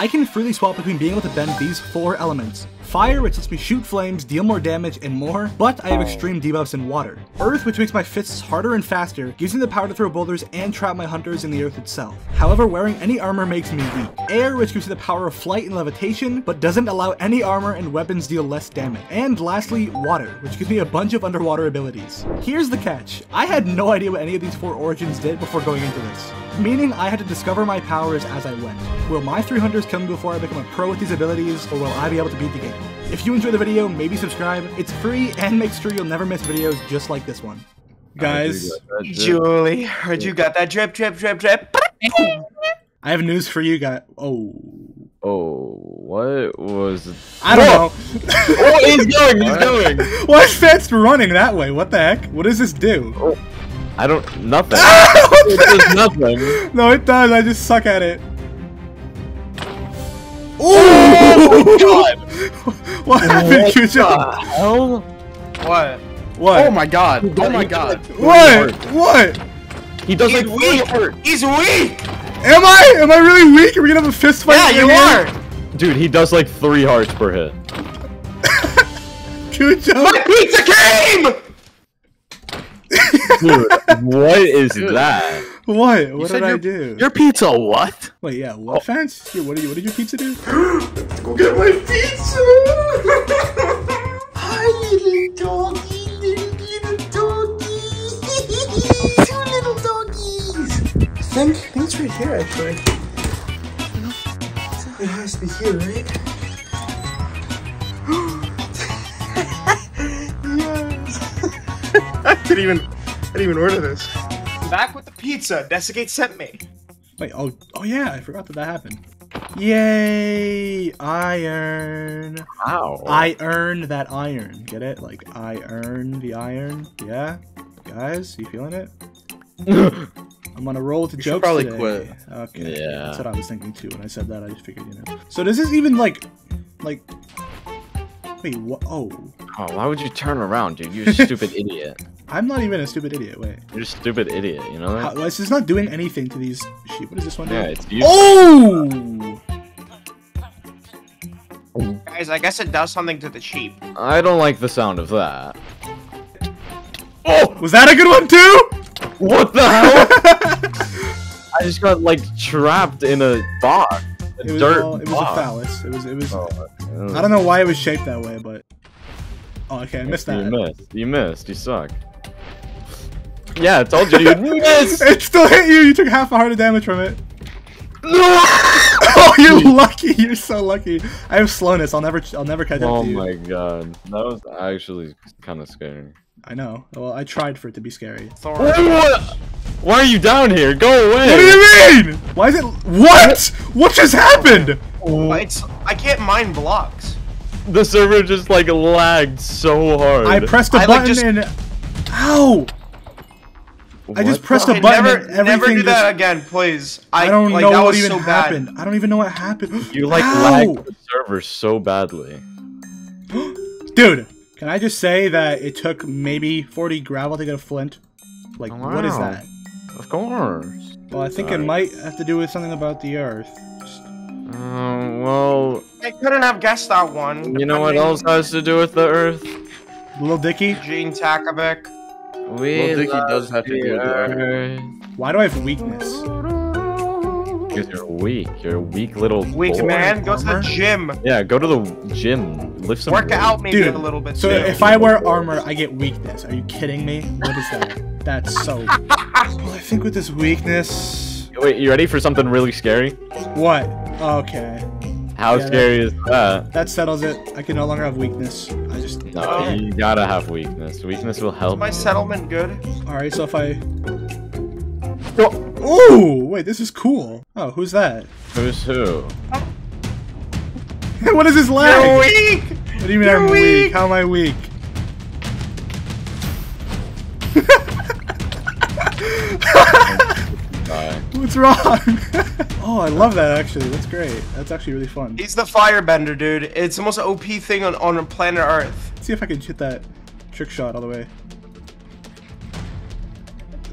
I can freely swap between being able to bend these four elements. Fire, which lets me shoot flames, deal more damage, and more, but I have extreme debuffs in water. Earth, which makes my fists harder and faster, gives me the power to throw boulders and trap my hunters in the earth itself. However, wearing any armor makes me weak. Air, which gives me the power of flight and levitation, but doesn't allow any armor and weapons deal less damage. And lastly, water, which gives me a bunch of underwater abilities. Here's the catch. I had no idea what any of these four origins did before going into this meaning I had to discover my powers as I went. Will my 300s come before I become a pro with these abilities, or will I be able to beat the game? If you enjoyed the video, maybe subscribe. It's free, and make sure you'll never miss videos just like this one. Guys, Julie, heard you got that drip, drip, drip, drip. I have news for you guys. Oh. Oh, what was? It? I don't know. oh, he's going. He's going. Why is Fence running that way? What the heck? What does this do? Oh, I don't. Nothing. it does nothing. No, it does. I just suck at it. Oh! Oh, God! what happened, Cujo? hell? What? What? Oh my god. Oh my god. What? What? He does He's like weak. hurt. He's weak. Am I? Am I really weak? Are we gonna have a fist fight? Yeah, you right are. Dude, he does like three hearts per hit. here? Cujo. My pizza came. Dude, what is that? What? What said did I your- do? Your pizza what? Wait, yeah. What oh. fence? Here, what did you? What did your pizza do? Go get my pizza. Hi, little doggy, little, little doggy. Two little doggies. I think, I it's right here, actually. It has to be here, right? yes. I didn't even, I didn't even order this. Back with the pizza. Desicate sent me. Wait. Oh. Oh yeah. I forgot that that happened. Yay! Iron. Wow. I earned that iron. Get it? Like I earned the iron. Yeah. Guys, you feeling it? I'm on a roll with the You should jokes probably today. quit. Okay. Yeah. That's what I was thinking too when I said that. I just figured, you know. So does this even like, like? Wait. What? Oh. Oh, why would you turn around, dude? You stupid idiot. I'm not even a stupid idiot. Wait. You're a stupid idiot. You know How, that? this is not doing anything to these sheep. What is this one do? Yeah, it's you. Oh! Guys, I guess it does something to the sheep. I don't like the sound of that. Oh! Was that a good one too? What the hell? I just got like trapped in a box. A It was, dirt all- it was a phallus. It was. It was. Oh, I oh. don't know why it was shaped that way, but. Oh, okay. I missed that. You missed. You missed. You suck. Yeah, I told you you missed. It still hit you. You took half a heart of damage from it. no! Oh, you're lucky. You're so lucky. I have slowness. I'll never. I'll never catch up Oh to you. Oh my god, that was actually kind of scary. I know. Well, I tried for it to be scary. Thor. What? Why are you down here? Go away! What do you mean? Why is it? What? What just happened? It's, I can't mine blocks. The server just like lagged so hard. I pressed a I, like, button just- and. Ow! I just pressed a Okay, button never, and never everything do that again, please. I, I don't like, know that what was even so happened. Bad. I don't even know what happened. You like Ow! lagged the server so badly. Dude, can I just say that it took maybe 40 gravel to get a flint? Like, what is Wow. that? Of course. Well, I think it might have to do with something about the earth. Just- Um, well, I couldn't have guessed that one. you know what else has to do with the Earth? Little Dicky, Gene Takovic. We Well, Dickie love does have to do with the Earth. why do I have weakness? Because you're weak. You're a weak little Weak boy. man, go to the gym. Yeah, go to the gym. Lift some Work weights. out maybe Dude, a little bit So too. if I wear armor, I get weakness. Are you kidding me? What is that? That's so. well, I think with this weakness. Wait, you ready for something really scary? What? Okay. How Yeah, scary is that? That settles it. I can no longer have weakness. I just. No, Oh. you gotta have weakness. Weakness will Is help. my settlement good? Alright, so if I. Oh, ooh! Wait, this is cool. Oh, who's that? Who's who? what is this You're weak. What do you mean You're I'm weak? weak. How am I weak? What's wrong? oh, I love that actually. That's great. That's actually really fun. He's the firebender, dude. It's the most OP thing on, on planet Earth. Let's see if I can hit that trick shot all the way.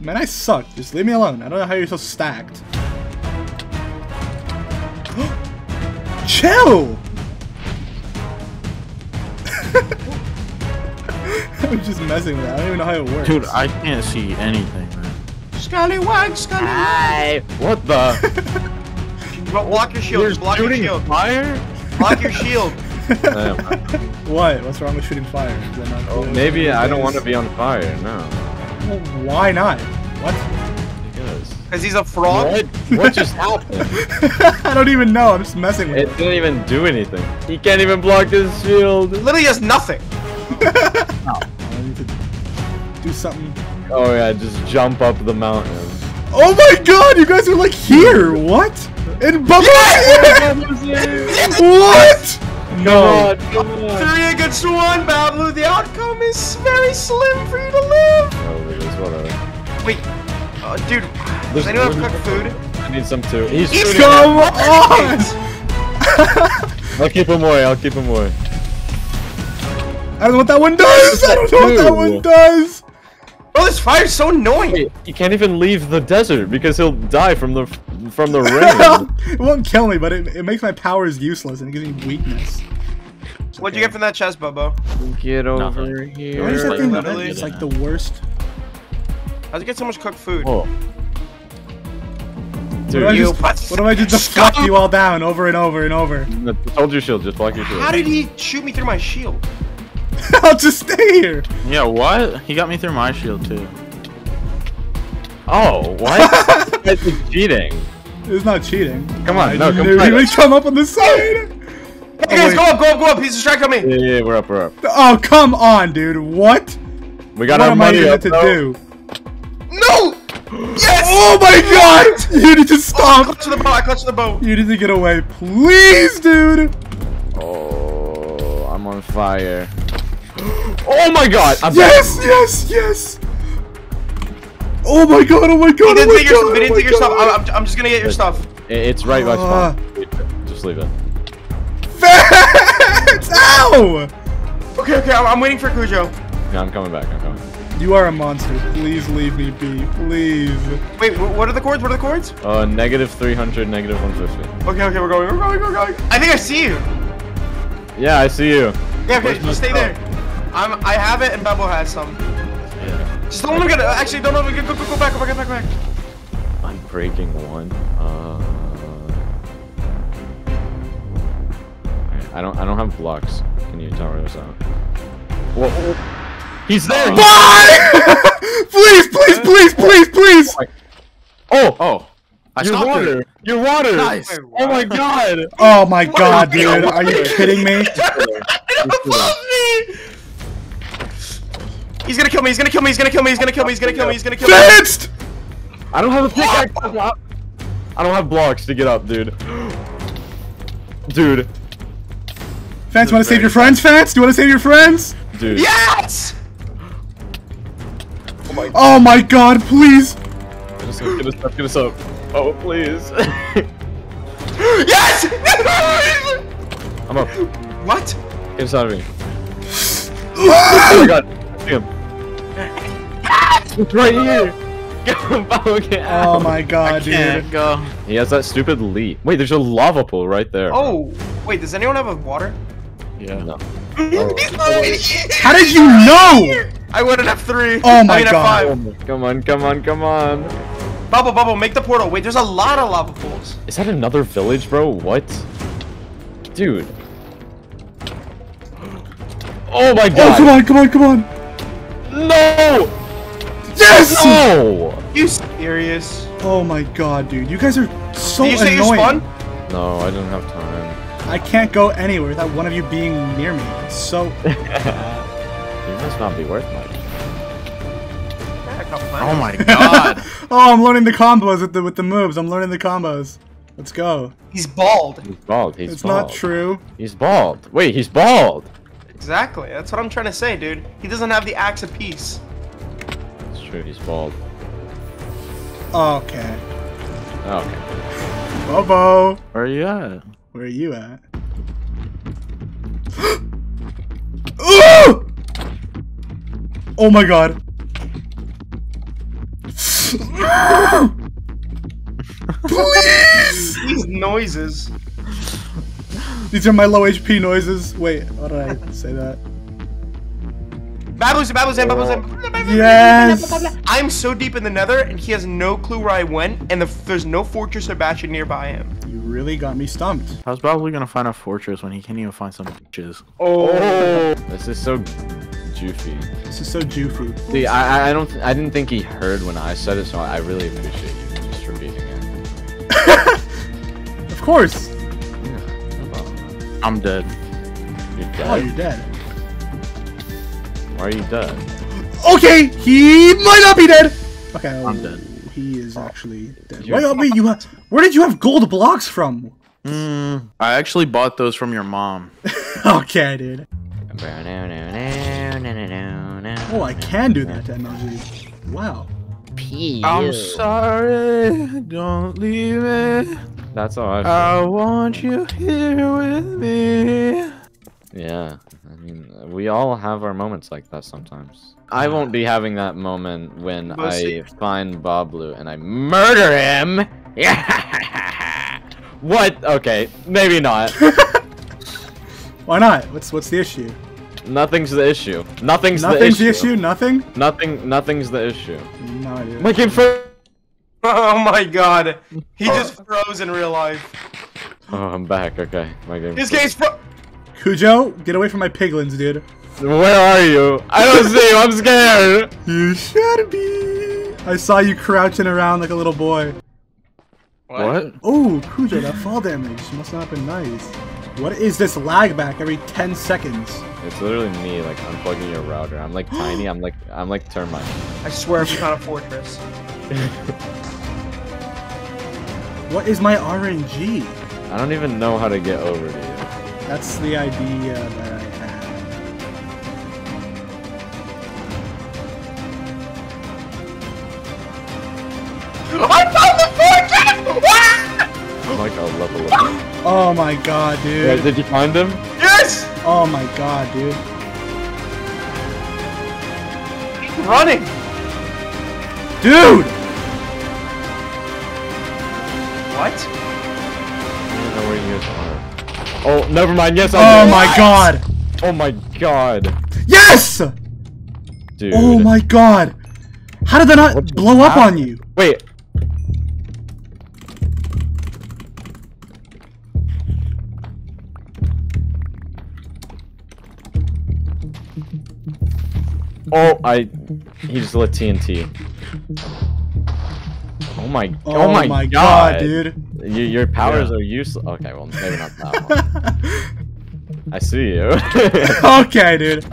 Man, I suck. Just leave me alone. I don't know how you're so stacked. Chill! I'm just messing with it. I don't even know how it works. Dude, I can't see anything, man. Scallywag, scallywag. Hi. What the? Block your shield. You're block your shooting shield. fire? Block your shield. What? What's wrong with shooting fire? Is that not oh, maybe I don't want to be on fire. No. Well, why not? What? Because. Because he's a frog. What? What just happened? I don't even know. I'm just messing with It it. didn't even do anything. He can't even block his shield. Literally does nothing. I need to do something. Oh yeah, just jump up the mountain. Oh my god, you guys are like here! What? In Bubbles? what? No. come on. Three against one, Baablu. The outcome is very slim for you to live. Oh, it is whatever. Wait, uh, dude. Does There's- anyone have cooked food? I need some too. He's He's shooting. Come on! I'll keep him away. I'll keep him away. I don't know what that one does! I don't know what that one does! Oh, this fire's so annoying. Wait, he can't even leave the desert because he'll die from the from the rain. it won't kill me, but it, it makes my powers useless and it gives me weakness. What'd you get from that chest, Bobo? Get over Nothing. Why here. is that thing literally- It's like the worst. How'd you get so much cooked food? Whoa. What do I Dude, You just, what do I just deflect you all down over and over and over? hold your shield. Just block your shield. How did he shoot me through my shield? I'll just stay here! Yeah, what? He got me through my shield too. Oh, what? That's cheating. It's not cheating. Come on, I no, come he fight would us. come up on the side! Hey guys, wait. go up, go up, go up. He's distracted on me. Yeah, yeah, we're up, we're up. Oh, come on, dude. What? We got what our am I money even up, to though. do? No! Yes! Oh my god! You need to stop. I stop! clutched the bow, I clutched the bow. You need to get away. Please, dude! Oh, I'm on fire. Oh my god! I'm Yes, yes, yes! Oh my god, oh my god, oh didn't my take your, god! he didn't oh take my your stuff. God. I'm, I'm, I'm just gonna get your stuff. It's right by Ah. spawn. Just leave it. Fats! Ow! Okay, okay, I'm, I'm waiting for Cujo. Yeah, I'm coming back. I'm coming. You are a monster. Please leave me be. Please. Wait, what are the chords? What are the chords? Uh, negative 300, negative 150. Okay, okay, we're going, we're going, we're going. I think I see you. Yeah, I see you. Yeah, okay, just stay stuff? there. I'm, I have it and Bubble has some. Yeah. Just don't look at it. Actually, don't look at it. go, go, go back, go back, go back, back. I'm breaking one. Uh, I don't. I don't have blocks. Can you tower this out? Whoa! oh, He's there. he's- Bye! please, please, please, please, please! Oh! Oh, I Your stopped water! it. Your water! Nice. Oh my god! Oh my god, dude. Are you kidding me? It upfume me? He's gonna kill me, he's gonna kill me, he's gonna kill me, he's gonna kill me, he's gonna kill me, he's gonna kill me. Fixed! I don't have a pickaxe. I don't have blocks to get up, dude. Dude, Fans, wanna save your friends, Fans? Do you wanna save your friends? dude. Yes! Oh, oh my god, please! Get us up, get us up, get us up. Oh, please. Yes! I'm up. what? Get us out of here. Oh my god. I see him. It's right here. Get him, Bo, get out. Oh my god, dude. Can't go. He has that stupid leap. Wait, there's a lava pool right there. Oh, wait, does anyone have a water? Yeah. No. Oh. He's not- How did you know? I wouldn't have three. Oh my I mean, God. five. Come on, come on, come on. Bubble, bubble, make the portal. Wait, there's a lot of lava pools. Is that another village, bro? What? Dude. Oh my god. Oh, god. come on, come on, come on! No! Yes! No! You serious? Oh my god, dude. You guys are so Did you say you annoying. spawn? No, I didn't have time. I can't go anywhere without one of you being near me. It's so. You must not be worth much. Yeah, a couple Oh my god. Oh, I'm learning the combos with the with the moves. I'm learning the combos. Let's go. He's bald. He's bald. He's It's bald. It's not true. He's bald. Wait, he's bald. Exactly. That's what I'm trying to say, dude. He doesn't have the axe of peace. It's true. He's bald. Okay. Okay. Bobo, Where are you at? where are you at? Oh my god. Please! These noises. These are my low HP noises. Wait, how did I say that? Babbles, babbles, and babbles, and Yes! I'm so deep in the nether, and he has no clue where I went, and the, there's no fortress or bastion nearby him. You really got me stumped. How's probably gonna find a fortress when he can't even find some bitches? Oh, this is so juicy. This is so juicy. See, I, I- I don't, I didn't think he heard when I said it, so I really appreciate you just repeating it. Of course. Yeah, no. I'm dead. You're Oh, you're dead. Why are you dead? Okay, he might not be dead. Okay, I'm dead. He is actually dead. You're- Wait, wait, you ha- where did you have gold blocks from? Mm, I actually bought those from your mom. Okay, dude. Oh, I can do that to MLG. Wow. I'm sorry, don't leave me. That's all I feel. I want you here with me. Yeah, I mean, we all have our moments like that sometimes. I won't be having that moment when Well, see- I find Baablu and I murder him. Yeah. what? Okay, maybe not. Why not? What's what's the issue? Nothing's the issue. Nothing's, the issue. Nothing's the issue. Nothing. Nothing. Nothing's the issue. No idea. My game for. Oh my god. He oh. just froze in real life. Oh, I'm back. Okay, my game. His game's fro- Cujo, get away from my piglins, dude. Where are you? I don't see you. I'm scared. You should be. I saw you crouching around like a little boy. What? Oh, Cujo, that fall damage must not have been nice. What is this lag back every 10 seconds? It's literally me, like unplugging your router. I'm like tiny. I'm like I'm like termite. I swear I'm found a fortress. What is my RNG? I don't even know how to get over to you. That's the idea that I had. I found the fortress! Ah! I'm like a level up. Oh my god, Yeah, dude. did you find him? Yes! Oh my god, dude. He's Running! Dude! What? I don't know where you guys are. Oh, never mind. Yes, I Oh my god! Oh my god, Yes! dude. Oh my god! How did that not What blow up on you? Wait. Oh, I. He just lit TNT. Oh my. Oh, oh my, god. dude. You, your powers Yeah. are useless. Okay, well, maybe not that one. I see you. okay, dude.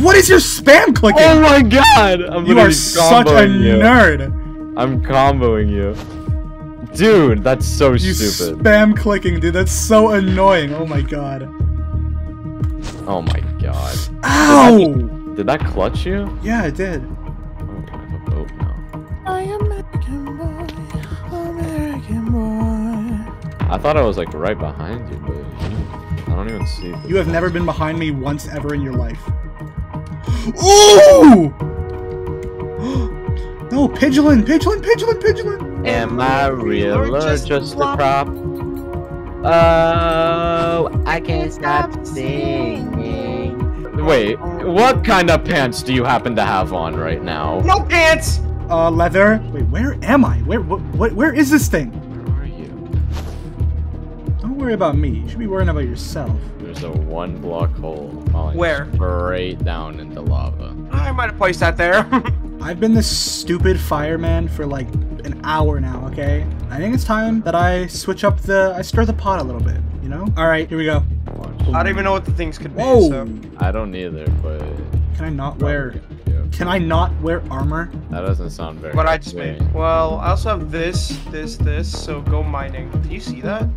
What is your spam clicking? oh my god! I'm you are such a you. nerd. I'm comboing you. Dude, that's so You stupid. spam clicking, dude. That's so annoying. Oh my god. oh my god. Ow! Did that clutch you? Yeah, it did. Oh, I have a boat now. I American boy, I thought I was like right behind you, but I don't even see. You have never been behind me once ever in your life. Ooh! no, Pidgeon, Pidgeon, Pidgeon, Pidgeon. Am I real Or or just just, a prop? Oh, I can't stop singing. Wait, what kind of pants do you happen to have on right now? No pants! Uh, leather. Wait, where am I? Where, what, what, where is this thing? Worry about me. You should be worrying about yourself. There's a one block hole falling Where? straight down into lava. I might have placed that there. I've been this stupid fireman for like an hour now, okay? I think it's time that I switch up the, I stir the pot a little bit, you know? All right, here we go. I don't even know what the things could be, Whoa! so. I don't either, but Can I not wear, Yeah, can I not wear armor? that doesn't sound very. But I just made. appealing. Well, I also have this, this, this, so go mining. Do you see that?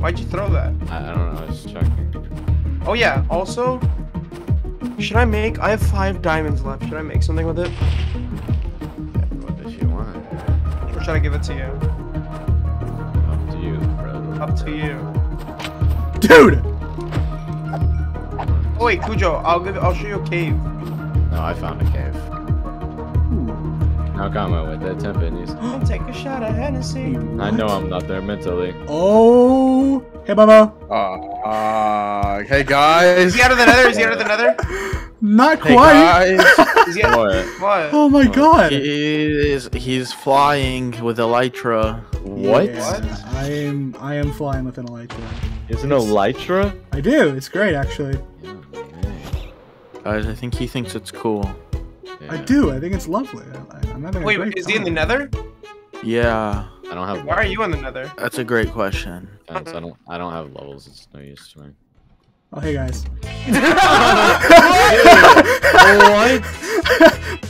Yeah. Why'd you throw that? I, I don't know. I was checking. Oh yeah, also, should I make, I have five diamonds left, should I make something with it? What does she want? Or should I give it to you? Up to you, bro. Up to you. Dude! Oh wait, Cujo, I'll give, I'll show you a cave. No, I found a cave. No comment with it, 10 pennies. I'll take a shot of Hennessy. I know I'm not there mentally. Oh Hey, Bubbo. Uh, uh, hey guys. Is he out of the nether? Is he out of the nether? Not Hey quite. guys. Is he out What? What? Oh my god. he is. He's flying with Elytra. What? Yeah, I am. I am flying with an elytra. Isn't Elytra? I do. It's great, actually. Guys, I think he thinks it's cool. I do. I think it's lovely. I, I'm having a Wait, is he in the nether? Yeah, I don't have. Why are you in the nether? that's a great question. Fence. I don't. I don't have levels. It's no use to me. Oh, hey guys. what?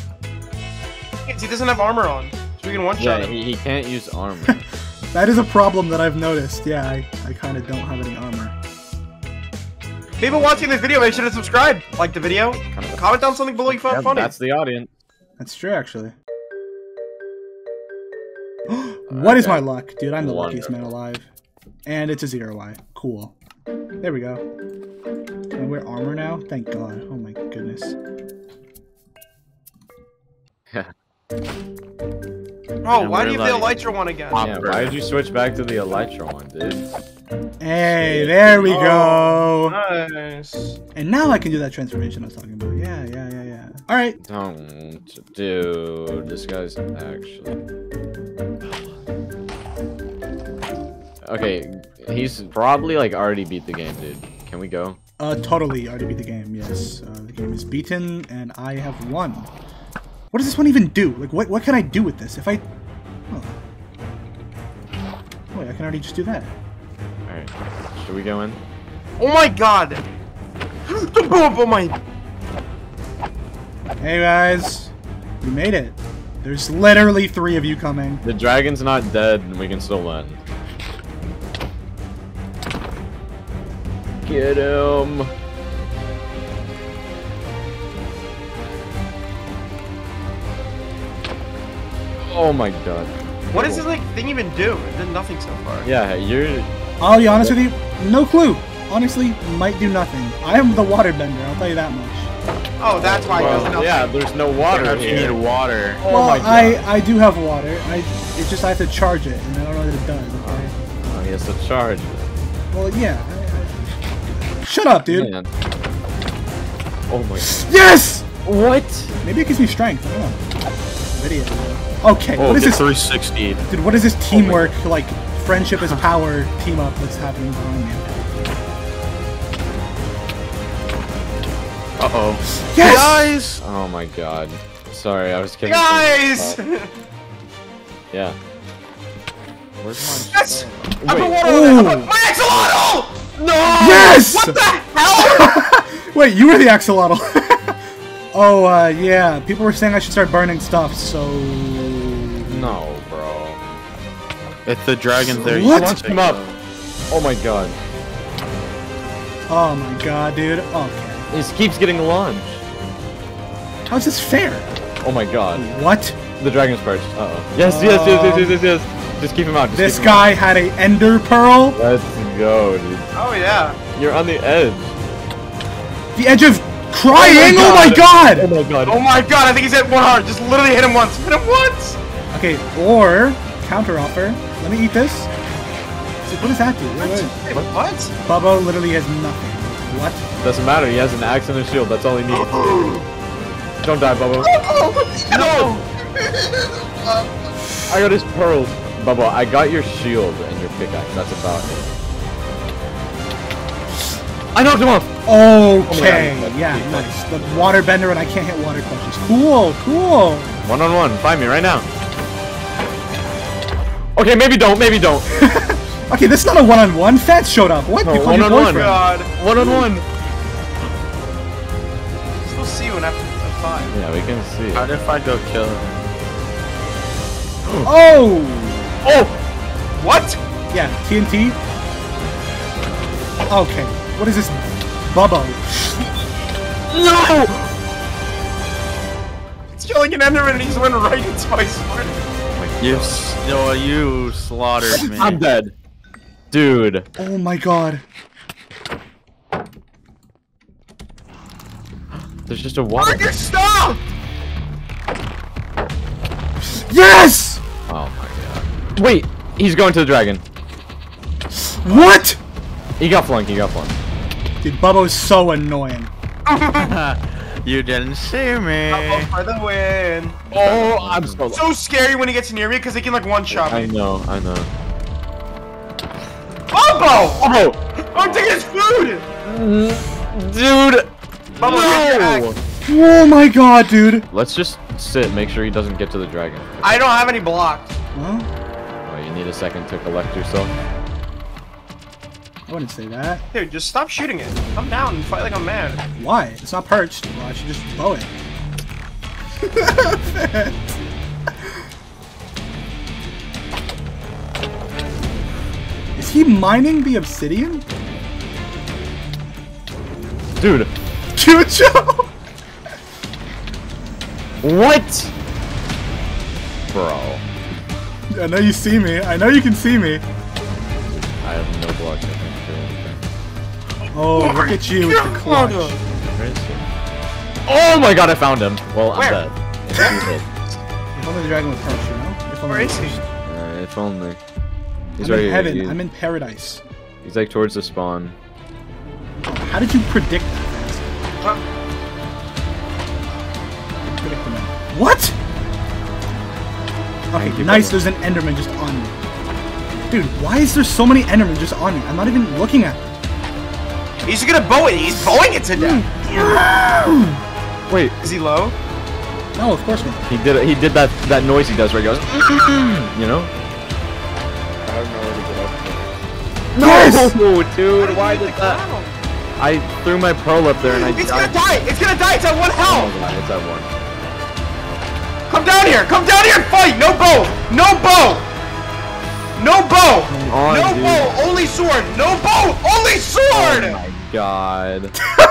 He doesn't have armor on, so we can one shot Yeah, him. he, he can't use armor. That is a problem that I've noticed. Yeah, I, I kind of don't have any armor. People watching this video, make sure to subscribe, like the video, Kind of- comment down something below you found Yeah, funny. that's the audience. That's true, actually. What is Okay. my luck? Dude, I'm the luckiest man alive. And it's a zero Y. Cool. There we go. Can I wear armor now? Thank God. Oh my goodness. Oh, why do you have the like- Elytra one again? Yeah, why did you switch back to the Elytra one, dude? Hey, there we go. Oh, nice. And now I can do that transformation I was talking about. Yeah, yeah, yeah, yeah. All right. Don't, dude. This guy's actually. Okay, he's probably like already beat the game, dude. Can we go? Uh, totally already beat the game. Yes, uh, the game is beaten, and I have won. What does this one even do? Like, what what can I do with this? If I, oh, wait, I can already just do that. All right, should we go in? Oh my god! The boom! Oh my! Hey guys, you made it. There's literally three of you coming. The dragon's not dead, and we can still win. Get him! Oh my god. What does this like thing even do? It did nothing so far. Yeah, you're. I'll be honest with you, no clue. Honestly, might do nothing. I am the water bender. I'll tell you that much. Oh, that's why it does Well, nothing. yeah, there's no water Perhaps you need here. water. Oh well, my god. I I do have water. I it's just I have to charge it, and I don't know that it does. Okay. Oh, he has to charge. Well, yeah. I, I... Shut up, dude. Man. Oh my. Yes. What? Maybe it gives me strength. I don't know. Idiot. Okay. Oh, what is this? 360. Dude, what is this teamwork, like, friendship is power team up that's happening behind me? Uh oh. Yes! Guys! Oh my god. Sorry, I was kidding. Guys! Uh, yeah. Where's my Yes! stuff? I put Wait, water on! I Ooh. put- My axolotl! No! Yes! What the hell? Wait, you were the axolotl. oh, uh, yeah. People were saying I should start burning stuff, so... no, bro. If the dragon's there, What? you Launch him up. Oh my god. Oh my god, dude. Okay. He keeps getting launched. How's this fair? Oh my god. What? The dragon's perched. Uh oh. Yes, yes, yes, yes, yes, yes, yes. Just keep him out. Just This him guy had a ender pearl? Let's go, dude. Oh yeah. You're on the edge. The edge of crying? Oh my Oh god! Oh my god. Oh my god, I think he's hit one heart. Just literally hit him once. Hit him once! Okay, or, counter offer. Let me eat this. So what does that do? Wait, wait. Wait, what? Bubbo literally has nothing. What? Doesn't matter. He has an axe and a shield. That's all he needs. Don't die, Bubba. No! I got his pearls. Bubba, I got your shield and your pickaxe. That's about it. I knocked him off. Okay, Oh yeah, nice. The water bender and I can't hit water clutches. Cool, cool. One on one. Find me right now. Okay, maybe don't. Maybe don't. Okay, this is not a one-on-one. Fats showed up. What? No, you called your One on one. God. One on one. Still see you in after five. Yeah, we can see. How if I go kill him? Oh, Oh! What? yeah, TNT. Okay, what is this? Bubbo. No! It's killing an enderman and he's went right into my sword. You, s- no, you slaughtered me. I'm dead. Dude. Oh my god. There's just a water. You're stopped! Yes! Oh my god. Wait, he's going to the dragon. What? He got flunked. He got flunked. Dude, Bubbo's so annoying. You didn't see me. Bubbo for the win. Oh, I'm so. So scary when he gets near me because he can like one shot me. I know. I know. Bubbo! Oh, oh I'm taking his food! dude. Bubbo, get your axe. Oh my god, dude. Let's just sit. Make sure he doesn't get to the dragon. I don't have any blocked. Huh? Oh, you need a second to collect yourself. I wouldn't say that. Dude, just stop shooting it. Come down and fight like a man. Why? It's not perched. Well, I should just bow it. Is he mining the obsidian? Dude. Chucho! What? Bro. I know you see me. I know you can see me. I have no blocks. I think, for anything. Oh, look at you with the clutch. Where is he? Oh my god, I found him. Well, I'm Where? dead. It's too late. If only the dragon was perched, you know? If only Where it is was he? Uh, if only. He's I'm right in heaven. He- I'm in paradise. He's like towards the spawn. How did you predict that? Huh? Predict the. What? Okay, you, nice. There's an Enderman just on me. Dude, why is there so many Endermen just on me? I'm not even looking at them. He's gonna bow it. He's bowing it to death. Wait, Is he low? No, of course not. he did it. He did that that noise he does where he goes, you know? I don't know where to get up. Yes! No, dude, why did did that? I threw my pearl up there and I It's died. gonna die! It's gonna die! It's at one health! Oh, god, it's at one. Come down here! Come down here and fight! No bow! No bow! No bow! on, no dude. bow! Only sword! No bow! Only sword! Oh my god.